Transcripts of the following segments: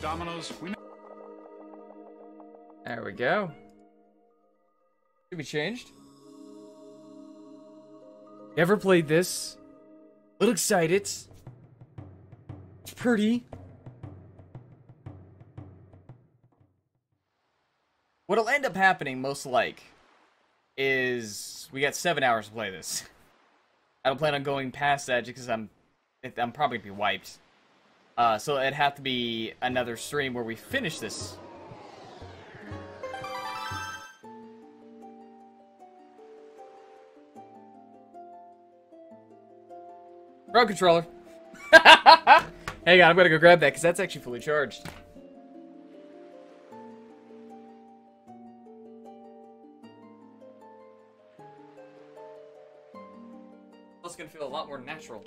dominoes. We There we go. Should be changed. Never played this. A little excited. It's pretty. What'll end up happening, most like, is we got seven hours to play this. I don't plan on going past that because I'm, I'm probably gonna be wiped. Uh, so it'd have to be another stream where we finish this Pro controller. Hang on, I'm gonna go grab that because that's actually fully charged. It's gonna feel a lot more natural.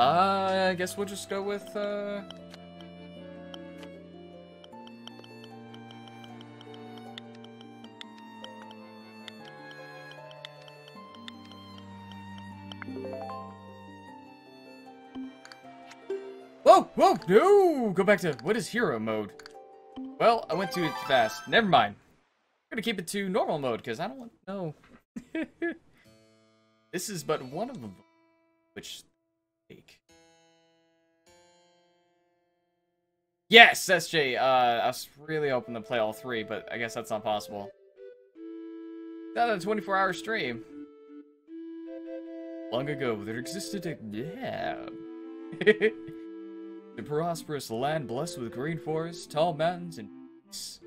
Uh, I guess we'll just go with, uh... Whoa, whoa, no! Go back to, what is hero mode? Well, I went too fast. Never mind. I'm gonna keep it to normal mode, because I don't want, no. this is but one of them. Which, Yes, SJ, uh, I was really hoping to play all three, but I guess that's not possible. Not a 24-hour stream. Long ago, there existed a... Yeah. A prosperous land blessed with green forests, tall mountains, and peace.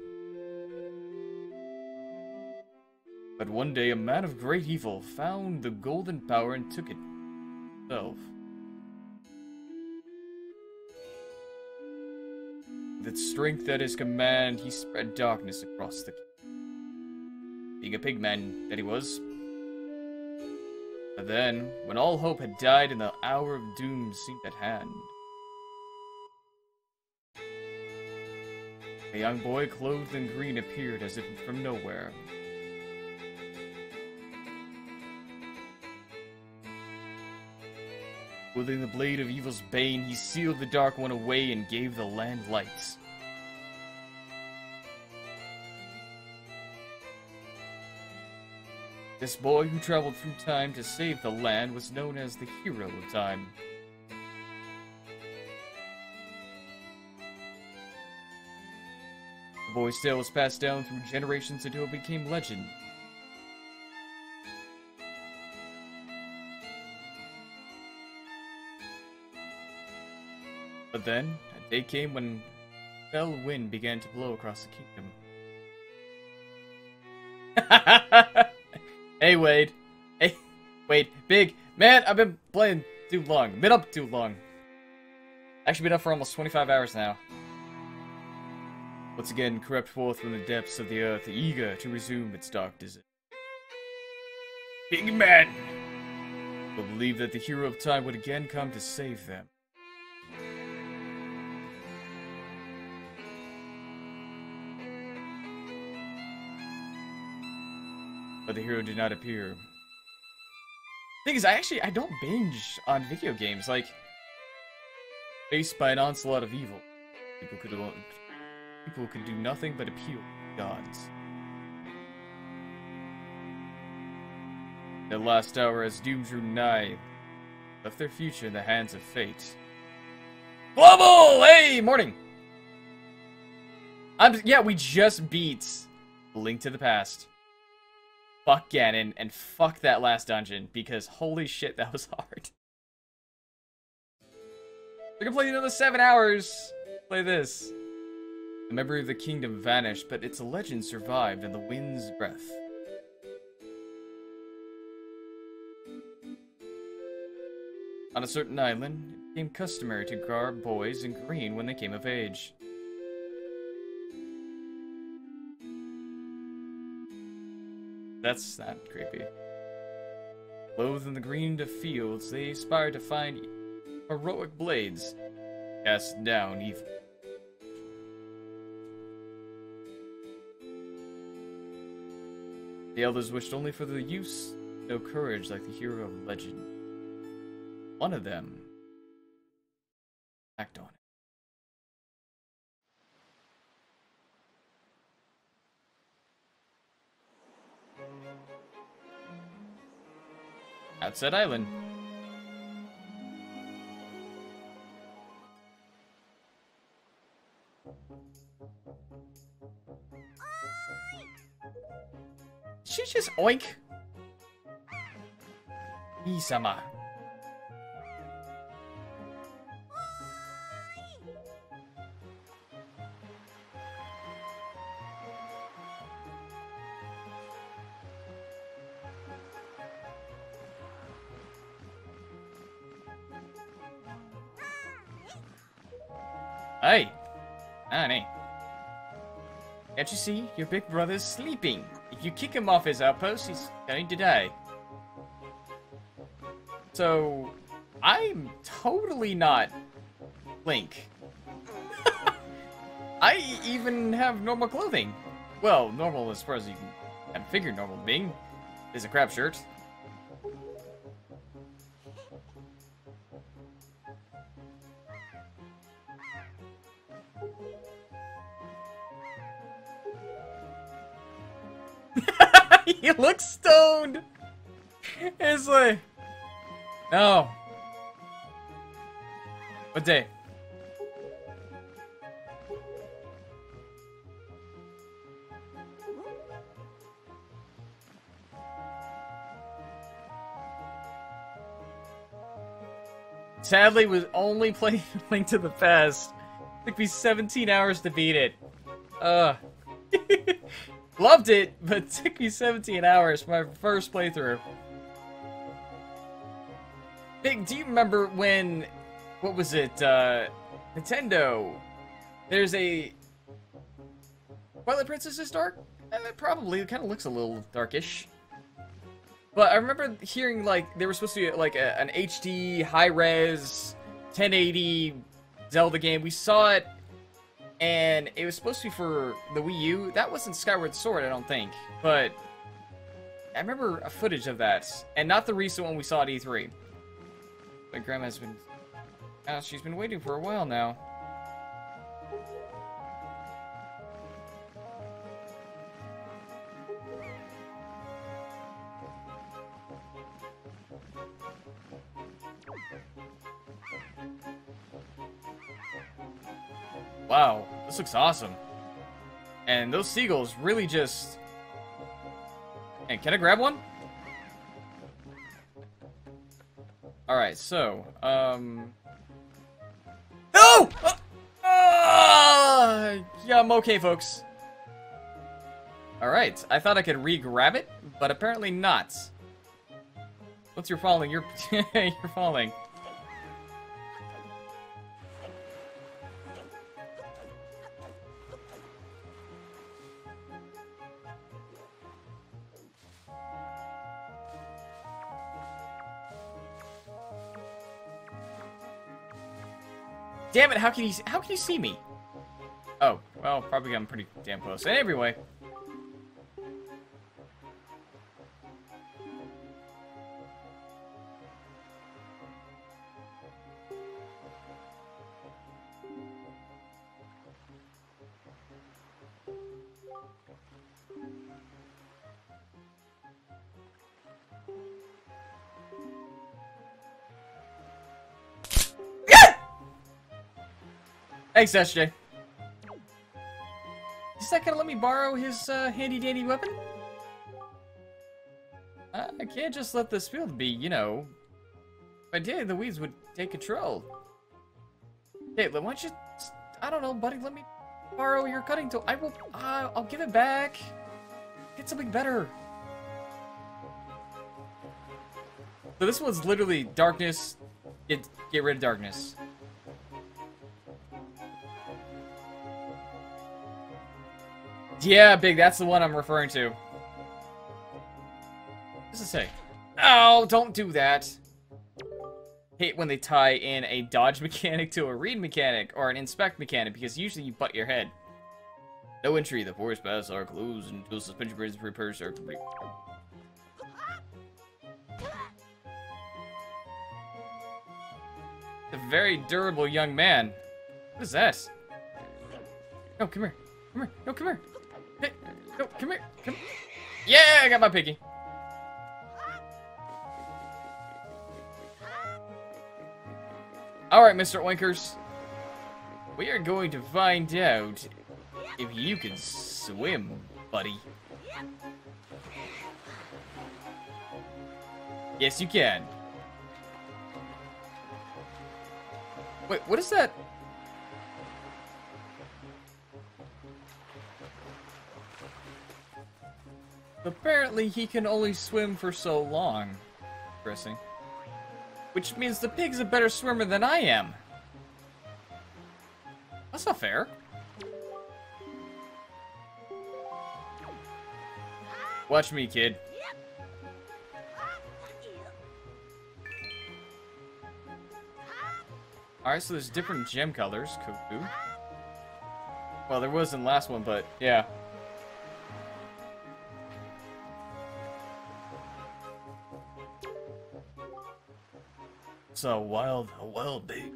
But one day a man of great evil found the golden power and took it himself. With its strength at his command, he spread darkness across the kingdom. Being a pigman that he was. But then, when all hope had died and the hour of doom seemed at hand, A young boy clothed in green appeared as if from nowhere. Wielding the blade of evil's bane, he sealed the Dark One away and gave the land lights. This boy who traveled through time to save the land was known as the Hero of Time. The boy's tale was passed down through generations until it became legend. But then, a day came when a fell wind began to blow across the kingdom. hey, Wade. Hey, Wade. Big. Man, I've been playing too long. Been up too long. Actually been up for almost 25 hours now. Once again, crept forth from the depths of the earth, eager to resume its dark descent. Pigman! Will believe that the hero of time would again come to save them. But the hero did not appear. Thing is, I actually I don't binge on video games. Like, faced by an onslaught of evil, people could people could do nothing but appeal to gods. The last hour, as doom drew nigh, left their future in the hands of fate. Global! Hey, morning. I'm yeah, we just beat Link to the Past fuck Ganon and fuck that last dungeon because holy shit, that was hard. We're gonna play another seven hours. Play this. The memory of the kingdom vanished, but its legend survived in the wind's breath. On a certain island, it became customary to garb boys in green when they came of age. That's not creepy. Loathed in the green of fields, they aspire to find heroic blades, cast down evil. The elders wished only for the use, no courage like the hero of legend. One of them act it. Outset Island. She just oink. Isama. Hey, ah, honey. Can't you see? Your big brother's sleeping. If you kick him off his outpost, he's going to die. So, I'm totally not Link. I even have normal clothing. Well, normal as far as you can figure normal being. Is a crap shirt. Like, no. What day? Sadly, was only playing Link to the Past. Took me 17 hours to beat it. Uh. Loved it, but took me 17 hours for my first playthrough. Big, do you remember when, what was it, uh, Nintendo, there's a, Twilight Princess is dark? Eh, probably, it kind of looks a little darkish. But I remember hearing, like, they were supposed to be, like, a, an HD, high-res, 1080 Zelda game. We saw it and it was supposed to be for the Wii U. That wasn't Skyward Sword, I don't think, but I remember a footage of that, and not the recent one we saw at E3. But Grandma's been, uh, she's been waiting for a while now. Wow, this looks awesome. And those seagulls really just... And can I grab one? Alright, so, um... No! Uh, uh, yeah, I'm okay, folks. Alright, I thought I could re-grab it, but apparently not. What's you're falling, you're... you're falling. Damn it, how can you how can you see me? Oh, well, probably I'm pretty damn close. Anyway. Thanks, SJ. Is that gonna let me borrow his uh, handy-dandy weapon? Uh, I can't just let this field be, you know. Ideally, the weeds would take control. Hey, why don't you... I don't know, buddy, let me borrow your cutting tool. I will... Uh, I'll give it back. Get something better. So this one's literally darkness. Get, get rid of darkness. Yeah, Big, that's the one I'm referring to. What does it say? Oh, don't do that. Hate when they tie in a dodge mechanic to a read mechanic or an inspect mechanic because usually you butt your head. No entry. The forest paths are closed until suspension bridges repairs are complete. A very durable young man. What is that? No, come here. Come here. No, come here. Hey, no, come here. Come. Yeah, I got my piggy. All right, Mr. Oinkers. We are going to find out if you can swim, buddy. Yes, you can. Wait, what is that? Apparently, he can only swim for so long. Interesting. Which means the pig's a better swimmer than I am. That's not fair. Watch me, kid. Alright, so there's different gem colors. Cuckoo. Well, there was in last one, but yeah. It's a wild, a wild bait.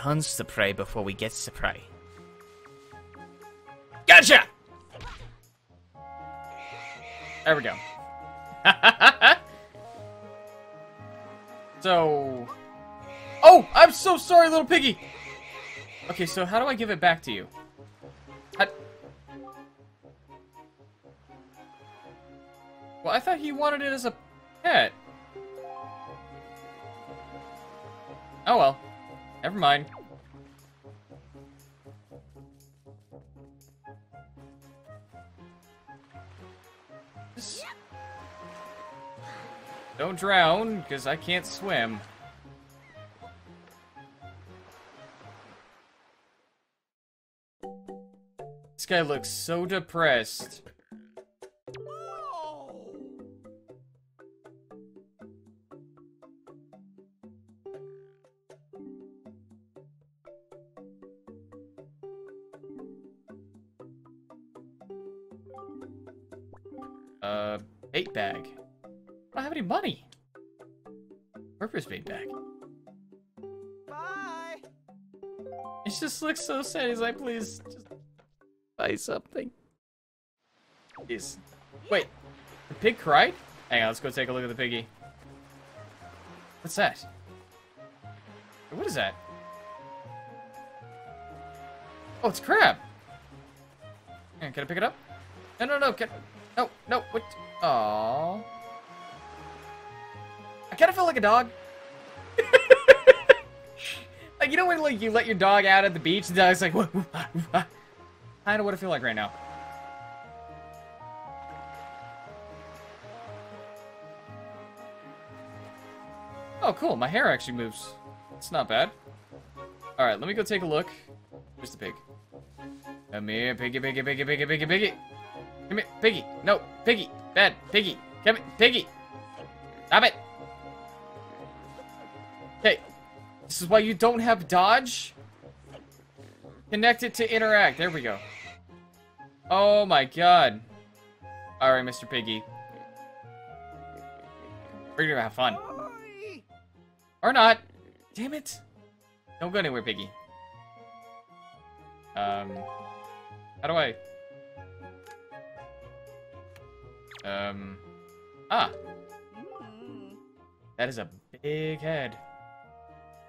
We hunt the prey before we get the prey. Gotcha! There we go. so... Oh! I'm so sorry, little piggy! Okay, so how do I give it back to you? Well, I thought he wanted it as a pet. Oh well. Never mind. Don't drown, because I can't swim. This guy looks so depressed. Money. Purpose bait back. Bye. He just looks so sad. He's like, please, just buy something. He's... Wait, the pig cried? Hang on, let's go take a look at the piggy. What's that? What is that? Oh, it's crab. Can I pick it up? No, no, no, can... No, no, what? Aww. I kind of feel like a dog. like, you know when like you let your dog out at the beach and the dog's like, I don't know what I feel like right now. Oh, cool. My hair actually moves. It's not bad. Alright, let me go take a look. Where's the pig? Come here, piggy, piggy, piggy, piggy, piggy, piggy. Come here, piggy. No, piggy. Bad, piggy. Come here, piggy. Stop it. Okay. This is why you don't have dodge. Connect it to interact. There we go. Oh my god. Alright, Mr. Piggy. We're gonna have fun. Or not. Damn it. Don't go anywhere, Piggy. Um, how do I... Um, ah, that is a big head.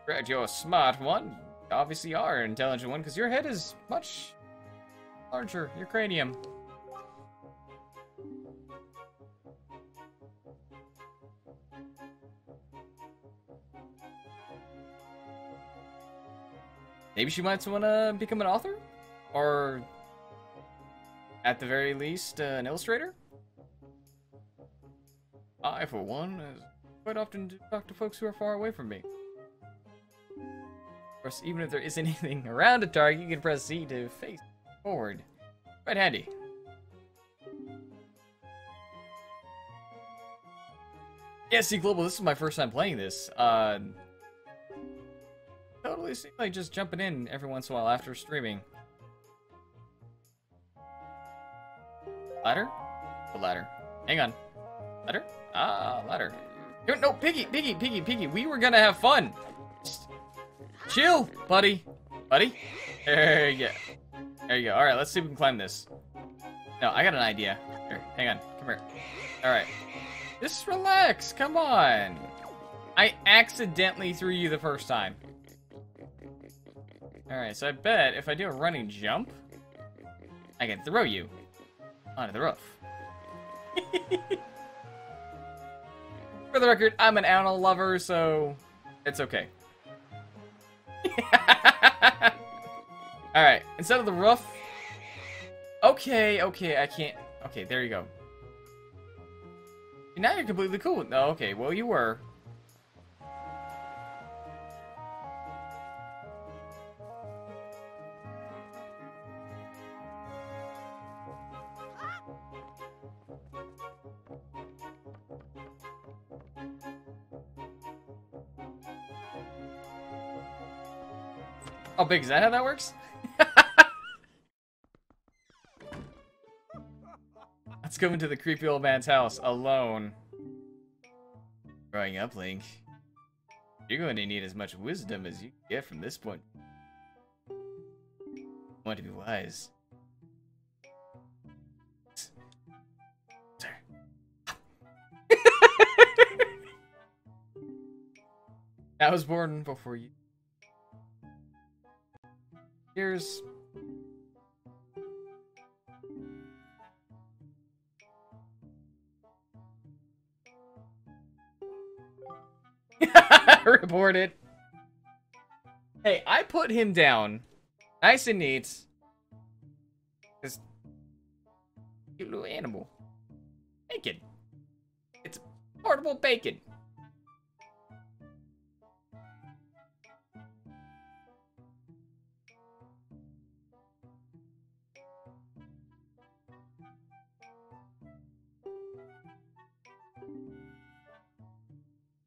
Brad, you're a smart one. Obviously are an intelligent one, because your head is much larger. Your cranium. maybe she might want to become an author? Or, at the very least, uh, an illustrator? I, for one, quite often talk to folks who are far away from me. Of course, even if there isn't anything around a target, you can press Z to face forward. Quite handy. Yeah, see, Global, this is my first time playing this. Uh, totally seems like just jumping in every once in a while after streaming. Ladder? The ladder. Hang on. Ladder? Ah, ladder. No, no, Piggy, Piggy, Piggy, Piggy. We were gonna have fun. Chill, buddy. Buddy? There you go. There you go. Alright, let's see if we can climb this. No, I got an idea. Here, hang on. Come here. Alright. Just relax. Come on. I accidentally threw you the first time. Alright, so I bet if I do a running jump, I can throw you onto the roof. For the record, I'm an animal lover, so it's okay. Alright, instead of the roof... Okay, okay, I can't... Okay, there you go. Now you're completely cool. No, okay, well you were. Big, is that how that works? Let's go into the creepy old man's house alone. Growing up, Link, you're going to need as much wisdom as you get from this point. want to be wise. Sir. I was born before you. Here's Reported. Hey, I put him down. Nice and neat. This cute little animal. Bacon. It's portable bacon.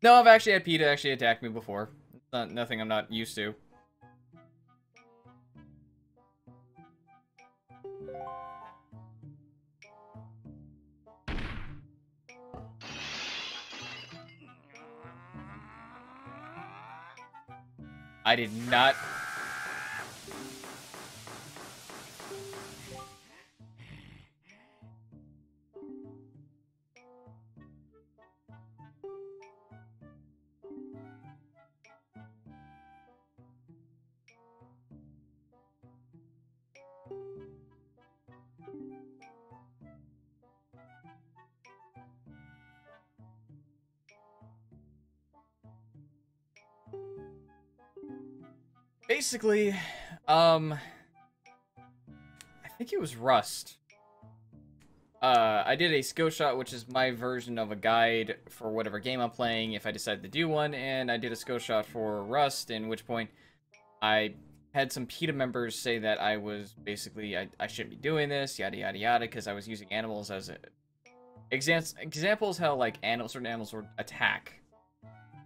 No, I've actually had PETA actually attack me before. Not nothing I'm not used to. I did not basically, um, I think it was Rust. Uh, I did a skill shot, which is my version of a guide for whatever game I'm playing if I decide to do one, and I did a skill shot for Rust, in which point I had some PETA members say that I was basically, I, I shouldn't be doing this, yada yada yada, because I was using animals as a... Exams examples how, like, animals, certain animals would attack.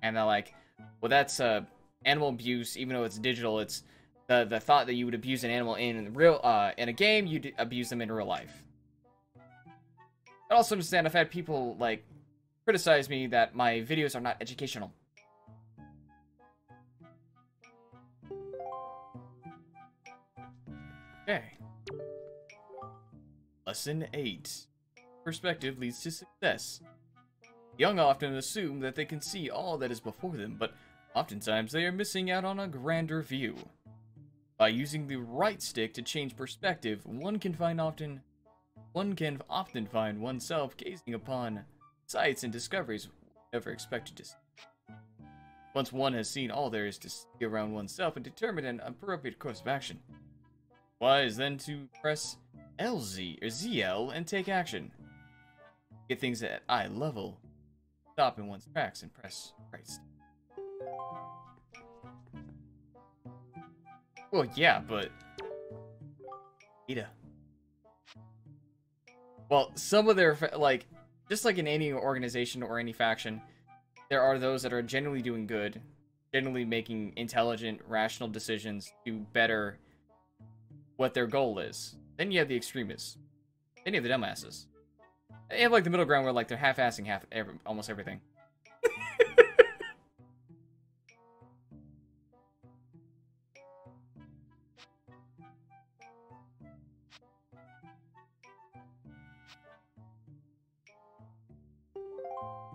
And they're like, well, that's, uh, animal abuse, even though it's digital, it's the the thought that you would abuse an animal in real uh in a game, you abuse them in real life. I also understand I've had people like criticize me that my videos are not educational. Okay. Lesson 8. Perspective leads to success. Young often assume that they can see all that is before them, but Oftentimes, they are missing out on a grander view. By using the right stick to change perspective, one can find often one can often find oneself gazing upon sights and discoveries never expected to see. Once one has seen all there is to see around oneself and determine an appropriate course of action. Y is then to press LZ or ZL and take action. Get things at eye level. Stop in one's tracks and press right. stick. Well, yeah, but Ida. Well, some of their like, just like in any organization or any faction, there are those that are genuinely doing good, generally making intelligent, rational decisions to better what their goal is. Then you have the extremists. Then you have the dumbasses. You have like the middle ground where like they're half-assing half every, almost everything. Of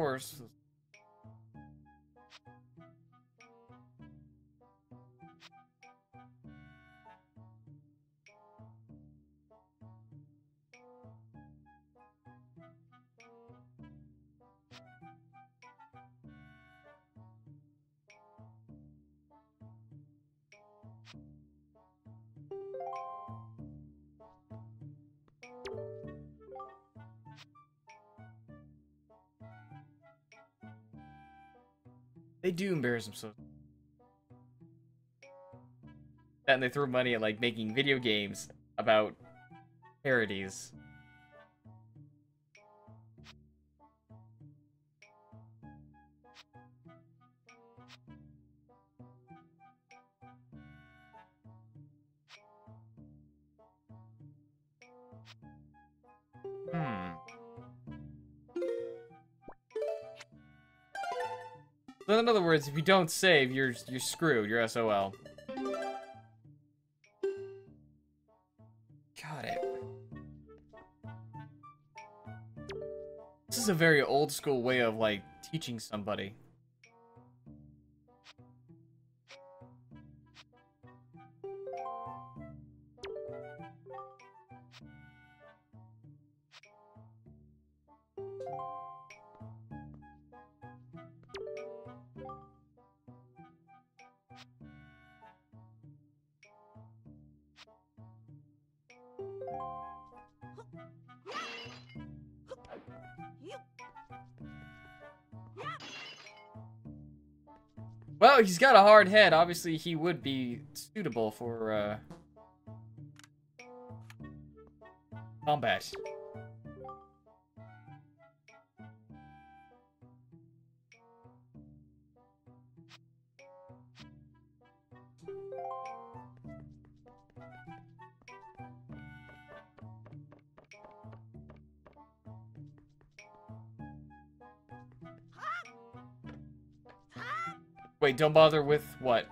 course. They do embarrass themselves. And they throw money at like making video games about parodies. So in other words, if you don't save, you're you're screwed. You're SOL. Got it. This is a very old school way of like teaching somebody. Got a hard head. Obviously, he would be suitable for uh, combat. Don't bother with what?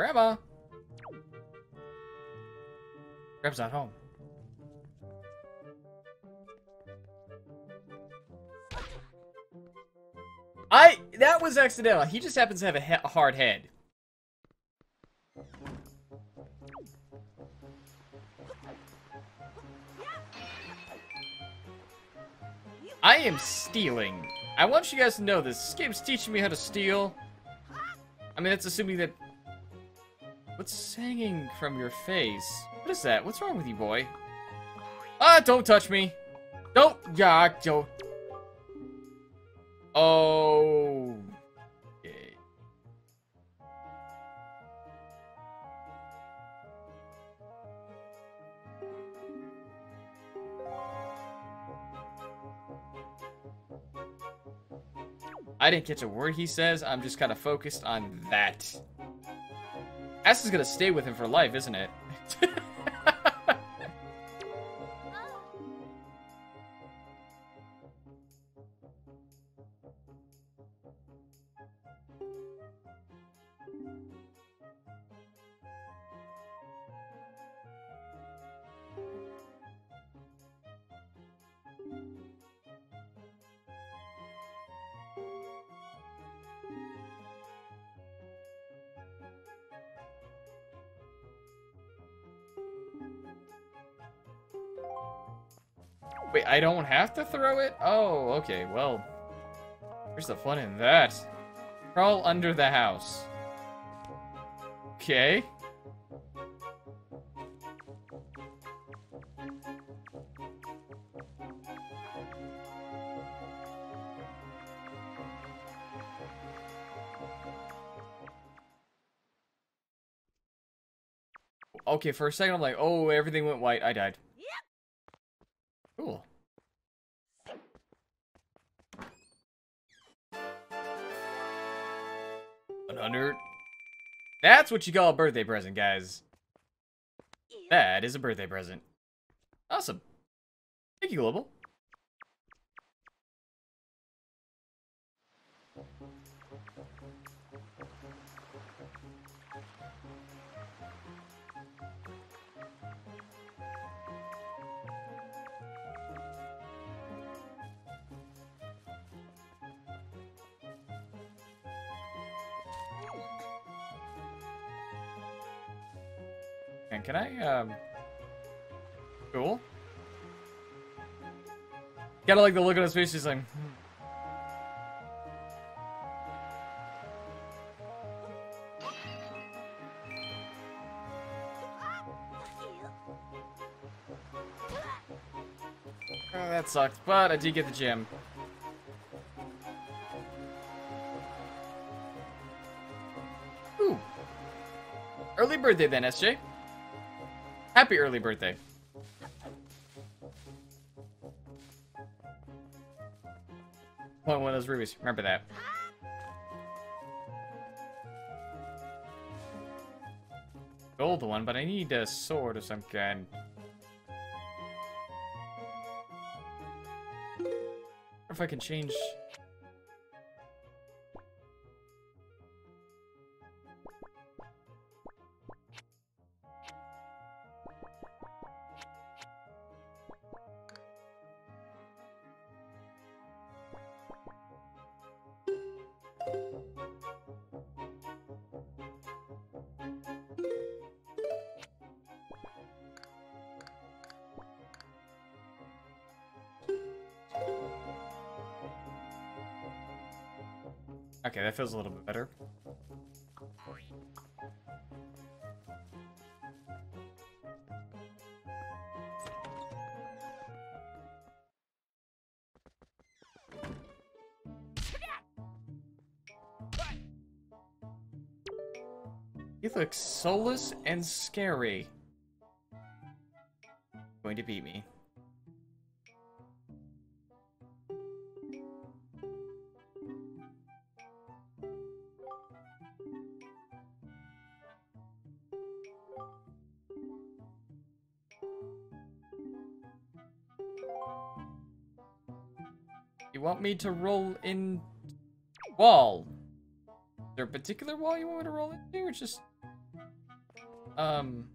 Grandma! Grandma's not home. I- that was accidental. He just happens to have a, he a hard head. I am stealing. I want you guys to know this. This game's teaching me how to steal. I mean, that's assuming that... What's hanging from your face? What is that? What's wrong with you, boy? Ah, don't touch me! Don't! Yeah, don't... Oh... I didn't catch a word he says. I'm just kind of focused on that. S is gonna stay with him for life, isn't it? Don't have to throw it? Oh, okay, well. Where's the fun in that? Crawl under the house. Okay. Okay, for a second I'm like, oh, everything went white. I died. That's what you call a birthday present, guys. That is a birthday present. Awesome. Thank you, Global. Can I, um... Cool. Gotta like the look on his face, he's like... hmm. Oh, that sucked, but I did get the gem. Ooh. Early birthday then, SJ. Happy early birthday. Want one of those rubies. Remember that. Gold one, but I need a sword of some kind. If I can change... Okay, that feels a little bit better. You look soulless and scary. Going to beat me. You want me to roll in wall? Is there a particular wall you want me to roll into, or just um